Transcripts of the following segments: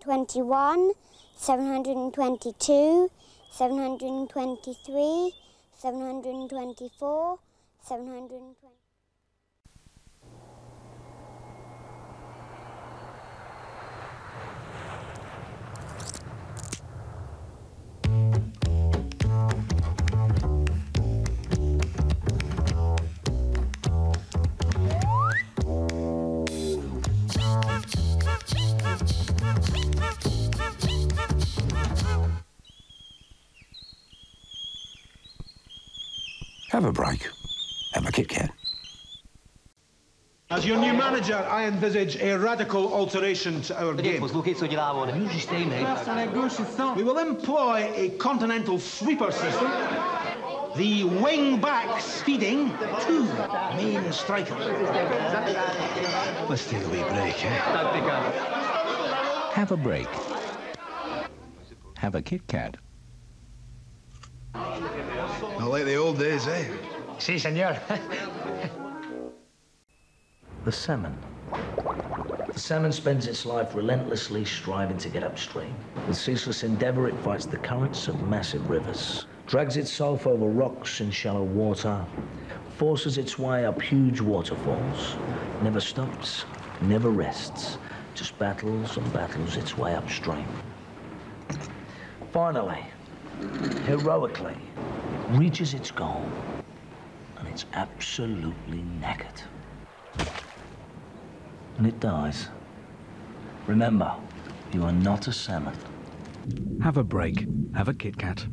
Twenty-one, seven hundred and twenty-two, seven hundred and twenty-three, seven hundred and twenty-four, seven hundred and twenty. Have a break. Have a Kit Kat. As your new manager, I envisage a radical alteration to our game. We will employ a continental sweeper system, the wing-back speeding two main strikers. Let's take a wee break, eh? Have a break. Have a Kit Kat. Not like the old days, eh? Si, senor. The salmon. The salmon spends its life relentlessly striving to get upstream. With ceaseless endeavor, it fights the currents of massive rivers, drags itself over rocks in shallow water, forces its way up huge waterfalls, never stops, never rests, just battles and battles its way upstream. Finally, heroically, reaches its goal, and it's absolutely knackered and it dies. Remember, you are not a salmon. Have a break. Have a Kit Kat.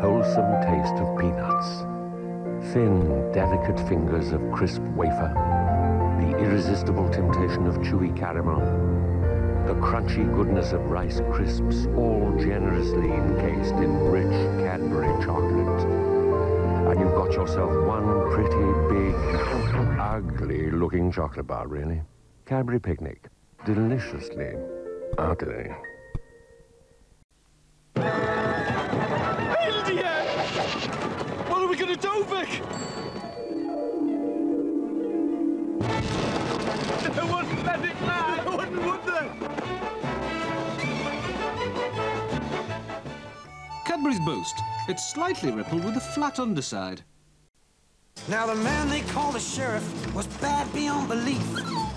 Wholesome taste of peanuts. Thin, delicate fingers of crisp wafer. The irresistible temptation of chewy caramel. The crunchy goodness of rice crisps, all generously encased in rich Cadbury chocolate. And you've got yourself one pretty big, ugly looking chocolate bar, really. Cadbury Picnic. Deliciously ugly. Cadbury's Boost. It's slightly rippled with a flat underside. Now the man they call the sheriff was bad beyond belief.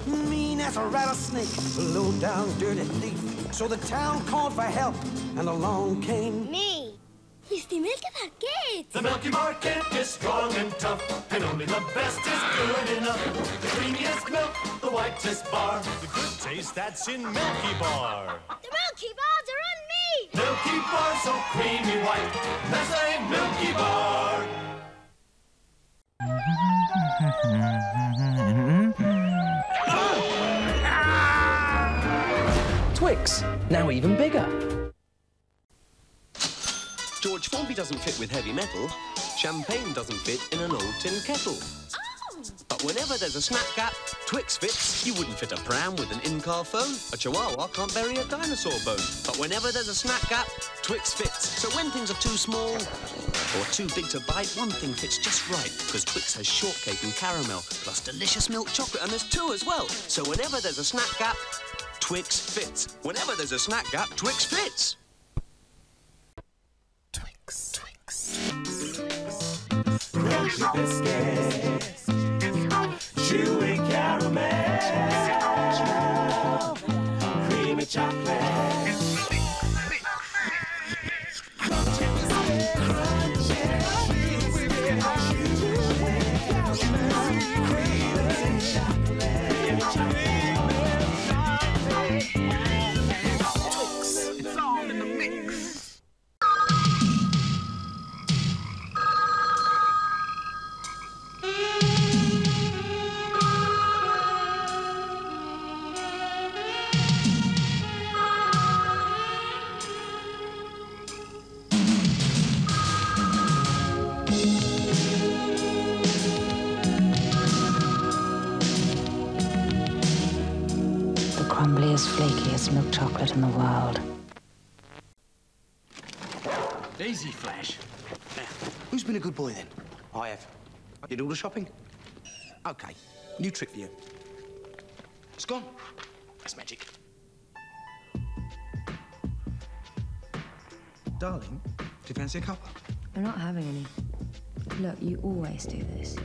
Mean as a rattlesnake, a low down dirty thief. So the town called for help, and along came Me. Mr. Milky Bar Kid. The Milky Bar Kid is strong and tough, and only the best is good enough. The creamiest milk, the whitest bar, the good taste that's in Milky Bar. Milky Bar so creamy white, that's a Milky Bar. Twix, now even bigger. George Formby doesn't fit with heavy metal. Champagne doesn't fit in an old tin kettle. But whenever there's a snap gap, Twix fits. You wouldn't fit a pram with an in-car phone. A chihuahua can't bury a dinosaur bone. But whenever there's a snap gap, Twix fits. So when things are too small or too big to bite, one thing fits just right. Because Twix has shortcake and caramel, plus delicious milk chocolate, and there's two as well. So whenever there's a snap gap, Twix fits. Whenever there's a snack gap, Twix fits. Twix, Twix, Crunchy biscuits, chewy caramel, creamy chocolate. Milk chocolate in the world. Easy, Flash. Now, who's been a good boy then? I have. Did all the shopping? Okay, new trick for you. It's gone. That's magic. Darling, do you fancy a cuppa? I'm not having any. Look, you always do this.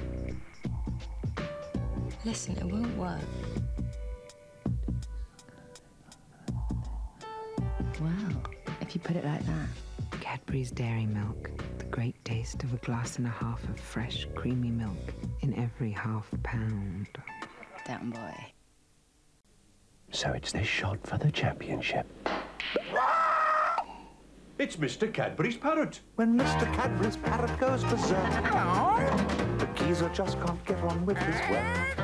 Listen, it won't work. Well, if you put it like that. Cadbury's Dairy Milk. The great taste of a glass and a half of fresh, creamy milk in every half pound. Down boy. So it's this shot for the championship. It's Mr. Cadbury's parrot. When Mr. Cadbury's parrot goes berserk, the geezer just can't get on with his work.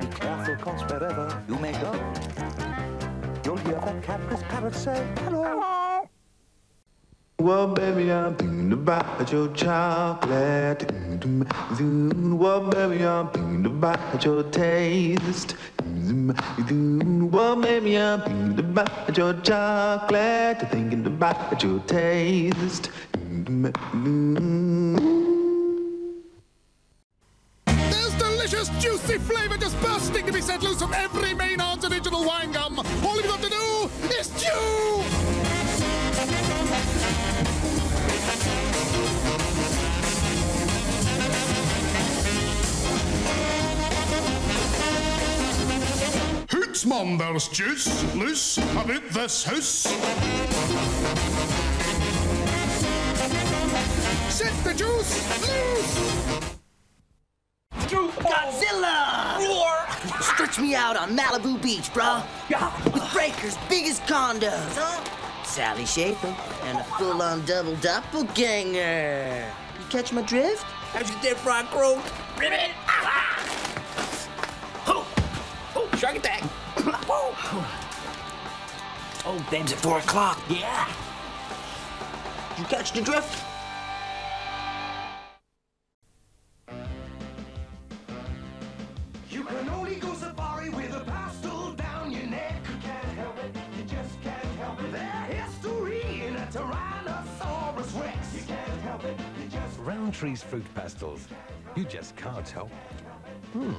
Be careful, cause wherever you may go, you'll hear that Cadbury's parrot say, hello. Well, baby, I'm thinking about your chocolate. Well, baby, I'm thinking about your taste. Well, baby, I'm thinking about your chocolate. Thinking about your taste. There's delicious, juicy flavour just bursting to be set loose from every Hoots, mum, there's juice loose about this house. Set the juice loose! Godzilla! Roar! Stretch me out on Malibu Beach, bro. With breakers big as condos, huh? Sally Schaefer and a full-on double doppelganger. You catch my drift? How's your dead frog croak? Ribbit! Ah! Oh! Oh, shark attack! Oh, Ben's at four o'clock. Yeah. Did you catch the drift? You can only go safari with a pistol down your neck. You can't help it, you just can't help it. Their history in a Tyrannosaurus Rex. You can't help it, you just Rowntree's Fruit Pastilles. You just can't help. Hmm.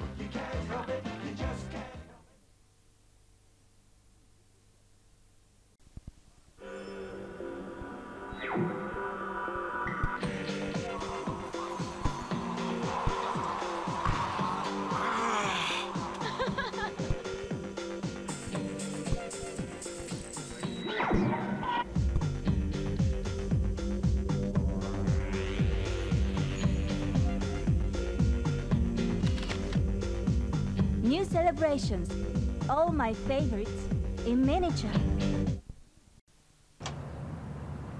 Celebrations. All my favorites in miniature.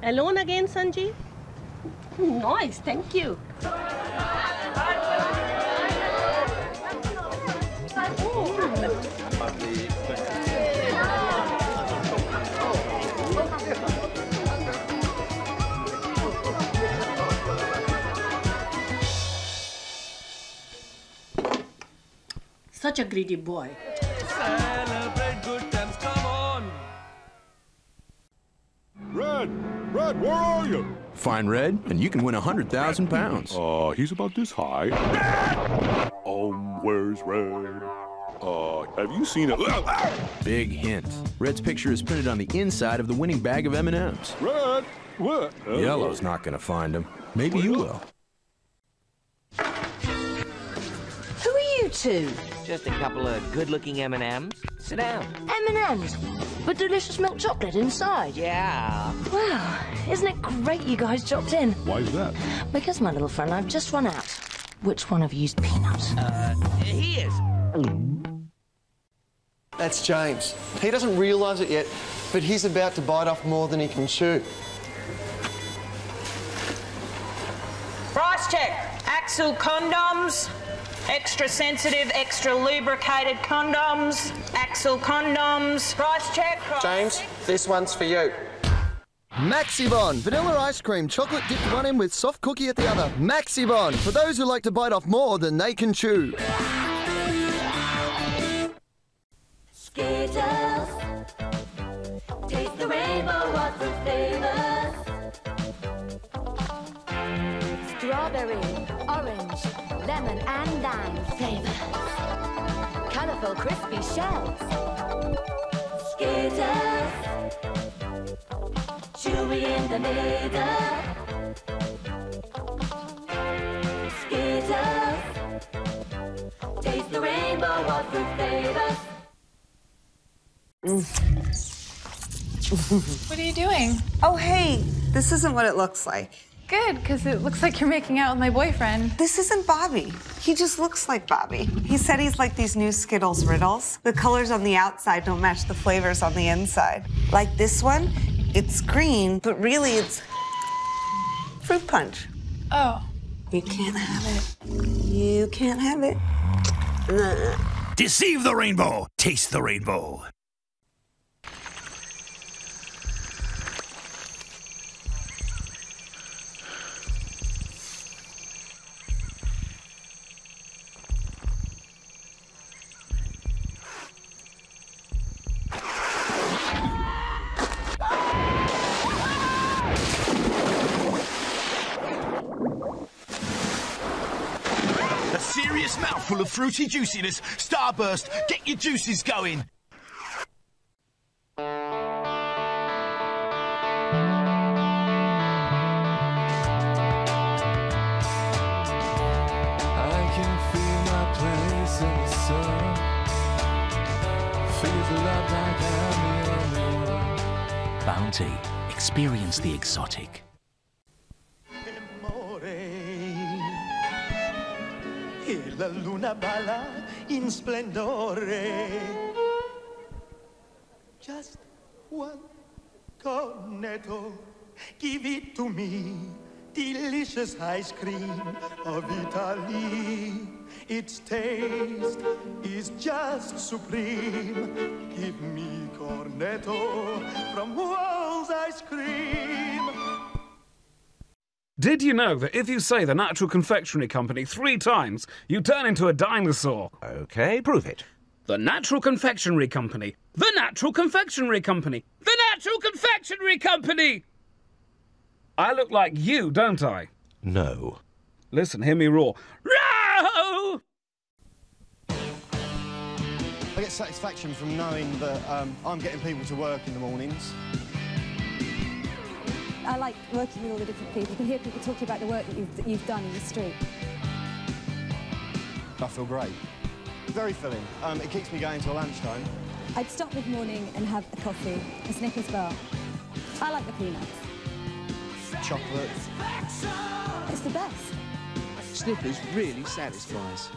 Alone again, Sanjeev? Nice, thank you. Such a greedy boy. Celebrate good times, come on! Red! Red, where are you? Find Red, and you can win a hundred thousand pounds. Uh, he's about this high. Um, where's Red? Uh, have you seen it? Big hint: Red's picture is printed on the inside of the winning bag of M&Ms. Red, what? Yellow's not gonna find him. Maybe you will. Two? Just a couple of good-looking M&Ms. Sit down. M&M's, but delicious milk chocolate inside. Yeah. Wow, isn't it great you guys dropped in? Why's that? Because, my little friend, I've just run out. Which one of you's peanuts? Uh, he is. That's James. He doesn't realise it yet, but he's about to bite off more than he can chew. Price check. Axel condoms. Extra sensitive, extra lubricated condoms. Axel condoms. Price check. Price James, this one's for you. Maxibon, vanilla ice cream, chocolate dipped one end with soft cookie at the other. Maxibon, for those who like to bite off more than they can chew. Skater lemon and lime flavor. Colourful crispy shells. Skittles. Chewy in the middle. Skittles. Taste the rainbow of fruit flavors. What are you doing? Oh, hey, this isn't what it looks like. Good, because it looks like you're making out with my boyfriend. This isn't Bobby. He just looks like Bobby. He said he's like these new Skittles riddles. The colors on the outside don't match the flavors on the inside. Like this one, it's green, but really it's fruit punch. Oh. You can't have it. You can't have it. Deceive the rainbow. Taste the rainbow. Fruity juiciness. Starburst, get your juices going. I can feel my place in the sun. Feels love like I'm the only one. Bounty. Experience the exotic. La luna balla in splendore. Just one cornetto, give it to me. Delicious ice cream of Italy. Its taste is just supreme. Give me cornetto from Wall's ice cream. Did you know that if you say the Natural Confectionery Company three times, you turn into a dinosaur? Okay, prove it. The Natural Confectionery Company. The Natural Confectionery Company. The Natural Confectionery Company! I look like you, don't I? No. Listen, hear me roar. Row! I get satisfaction from knowing that um, I'm getting people to work in the mornings. I like working with all the different people. You can hear people talking about the work that you've, that you've done in the street. I feel great. Very filling. Um, it keeps me going till lunchtime. I'd stop mid-morning and have a coffee, a Snickers bar. I like the peanuts. Chocolate. It's the best. Snickers really satisfies.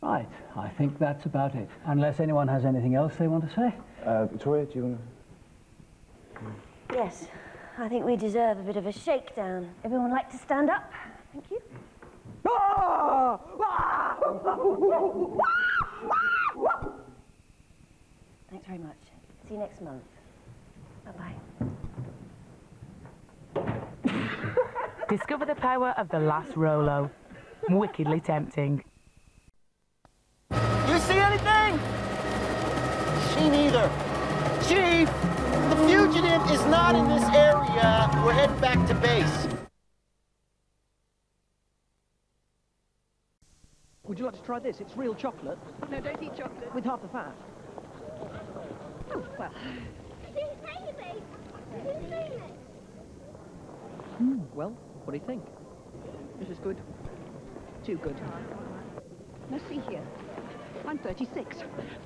Right, I think that's about it. Unless anyone has anything else they want to say. Uh, Victoria, do you want to? Yes, I think we deserve a bit of a shakedown. Everyone like to stand up? Thank you. Thanks very much. See you next month. Bye-bye. Discover the power of the last Rolo. Wickedly tempting. You see anything? She neither. Chief, the fugitive is not in this area. We're heading back to base. Would you like to try this? It's real chocolate. No, don't eat chocolate. With half the fat. Oh, well. Hmm, well, what do you think? This is good. Too good. Now see here. I'm 36.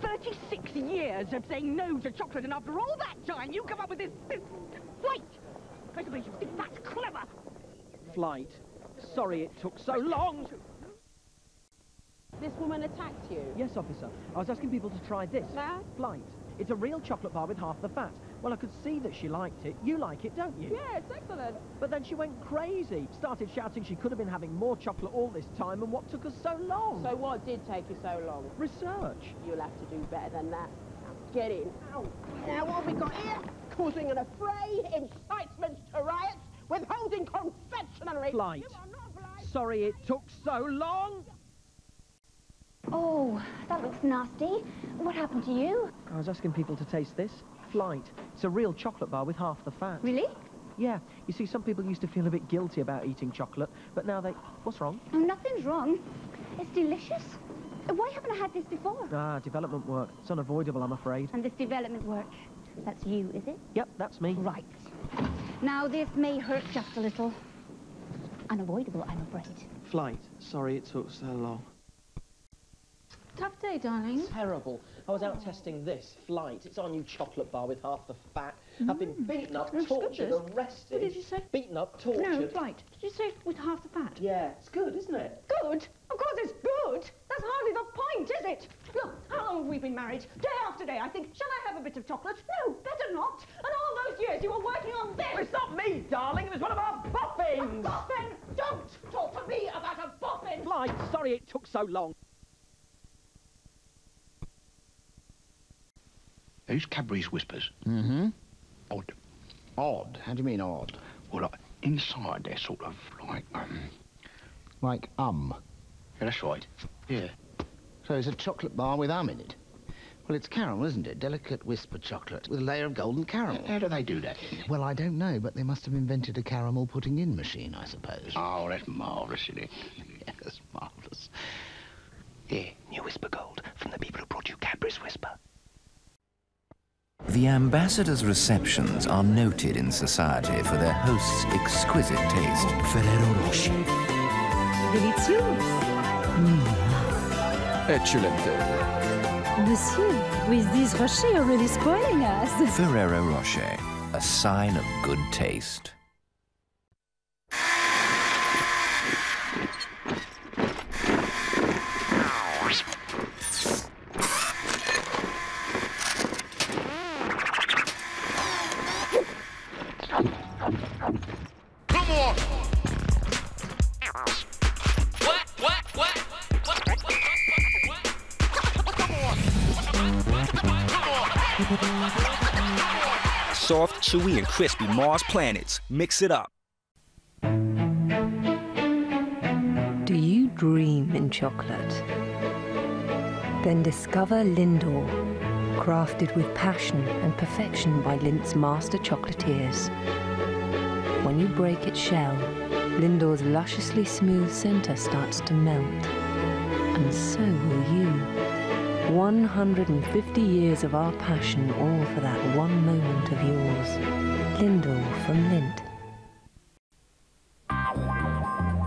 36 years of saying no to chocolate, and after all that time, you come up with this, this Flyte. I suppose you think that's clever. Flyte. Sorry it took so long. This woman attacked you. Yes, officer. I was asking people to try this. Now? Flyte. It's a real chocolate bar with half the fat. Well, I could see that she liked it. You like it, don't you? Yeah, it's excellent. But then she went crazy. Started shouting she could have been having more chocolate all this time, and what took us so long? So what did take you so long? Research. You'll have to do better than that. Now, get in. Ow. Now, what have we got here? Causing an affray, incitement to riots, withholding confectionery. Flyte. Sorry it took so long. Oh, that looks nasty. What happened to you? I was asking people to taste this. Flyte. It's a real chocolate bar with half the fat. Really? Yeah, you see, some people used to feel a bit guilty about eating chocolate, but now they... What's wrong? Oh, nothing's wrong. It's delicious. Why haven't I had this before? Ah, development work. It's unavoidable, I'm afraid. And this development work, that's you, is it? Yep, that's me. Right. Now, this may hurt just a little. Unavoidable, I'm afraid. Flyte. Sorry it took so long. Tough day, darling. Terrible. I was out oh. testing this, Flyte. It's our new chocolate bar with half the fat. I've been mm. beaten up, oh, That's tortured, good. arrested. What did you say? Beaten up, tortured. No, Flyte. Did you say with half the fat? Yeah, it's good, isn't it? Good? Of course it's good. That's hardly the point, is it? Look, how long have we been married? Day after day, I think, shall I have a bit of chocolate? No, better not. And all those years you were working on this. It's not me, darling. It was one of our boffins. A boffin? Don't talk to me about a boffin. Flyte. Sorry it took so long. Who's Cadbury's Wispas? Mm-hmm. Odd. Odd? How do you mean odd? Well, like, inside they're sort of like, um... Like um? Yeah, that's right. Yeah. So it's a chocolate bar with um in it? Well, it's caramel, isn't it? Delicate Wispa chocolate with a layer of golden caramel. How do they do that? Well, I don't know, but they must have invented a caramel putting in machine, I suppose. Oh, that's marvellous, isn't it? yes, marvellous. Yeah, new Wispa Gold from the people who brought you Cadbury's Wispa. The ambassador's receptions are noted in society for their host's exquisite taste. Ferrero Rocher. Delicious. Mm-hmm. Excellente. Monsieur, with this rocher, you're really spoiling us. Ferrero Rocher, a sign of good taste. Chewy, and crispy Mars planets. Mix it up. Do you dream in chocolate? Then discover Lindor, crafted with passion and perfection by Lindt's master chocolatiers. When you break its shell, Lindor's lusciously smooth center starts to melt. And so will you. 150 years of our passion, all for that one moment of yours. Lindor from Lindt.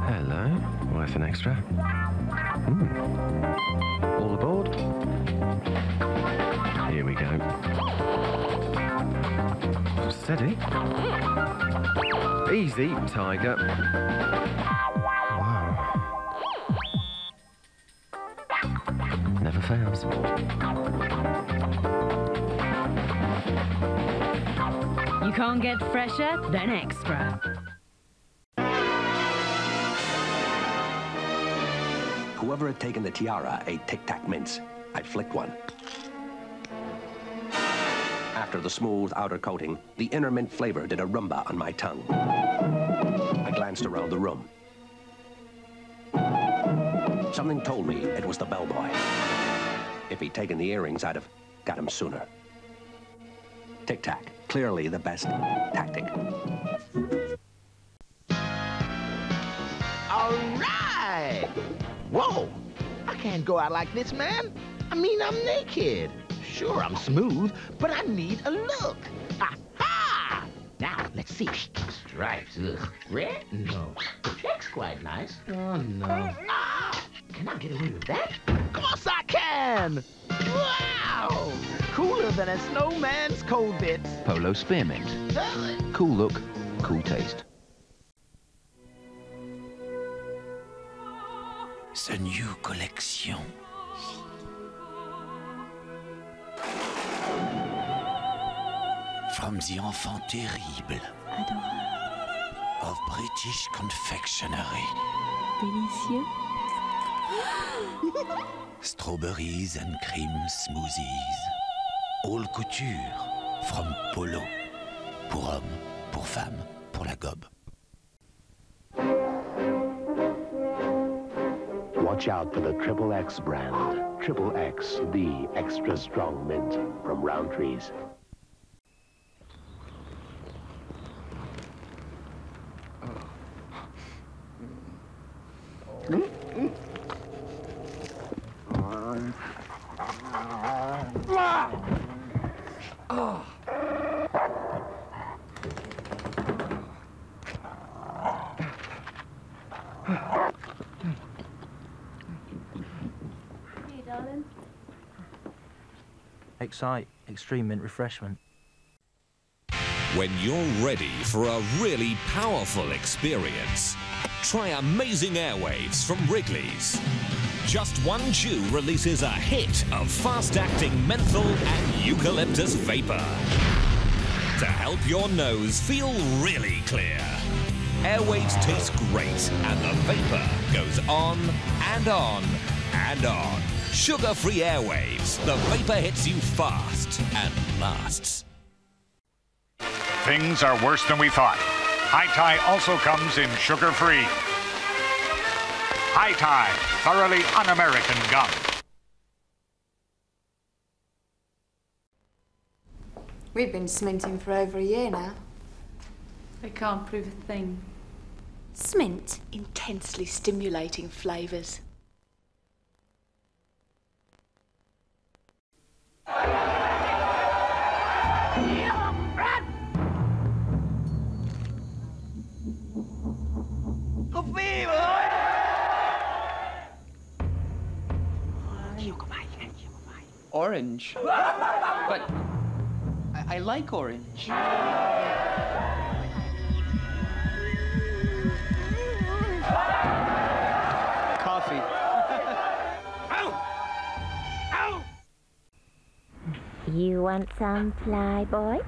Hello, worth an extra. Hmm. All aboard. Here we go. Steady. Easy, tiger. Fails. You can't get fresher than extra. Whoever had taken the tiara ate Tic Tac mints. I flicked one. After the smooth outer coating, the inner mint flavor did a rumba on my tongue. I glanced around the room. Something told me it was the bellboy. If he'd taken the earrings, I'd have got him sooner. Tic Tac, clearly the best tactic. All right. Whoa. I can't go out like this, man. I mean, I'm naked. Sure, I'm smooth, but I need a look. Aha! Now, let's see. Stripes. Ugh. Red? No. Check's quite nice. Oh, no. Ah! Can I get away with that? Of course I can! Wow! Cooler than a snowman's cold bits. Polo Spearmint. Cool look, cool taste. The new collection. From the enfant terrible of British confectionery. Délicieux. Strawberries and cream smoothies. All couture from Polo. Pour hommes, pour femmes, pour la gobe. Watch out for the Triple X brand. Triple X, the extra strong mint from Rowntree's. Hey, darling. Excite, extreme mint refreshment. When you're ready for a really powerful experience, try Amazing Airwaves from Wrigley's. Just one chew releases a hit of fast-acting menthol and eucalyptus vapor to help your nose feel really clear. Airwaves taste great and the vapor goes on and on and on. Sugar-free Airwaves. The vapor hits you fast and lasts. Things are worse than we thought. High Tie also comes in sugar free. High Tie, thoroughly un American gum. We've been sminting for over a year now. They can't prove a thing. Smint? Intensely stimulating flavours. Orange. but I, I like orange. You want some fly boy?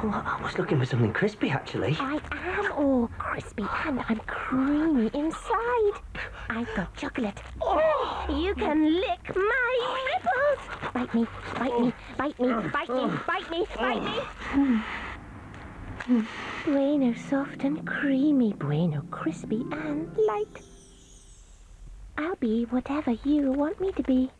Well, I was looking for something crispy, actually. I am all crispy and I'm creamy inside. I've got chocolate. Oh! You can lick my nipples. Bite me, bite me, bite me, bite me, bite me, bite me. Bueno soft and creamy, bueno crispy and light. I'll be whatever you want me to be.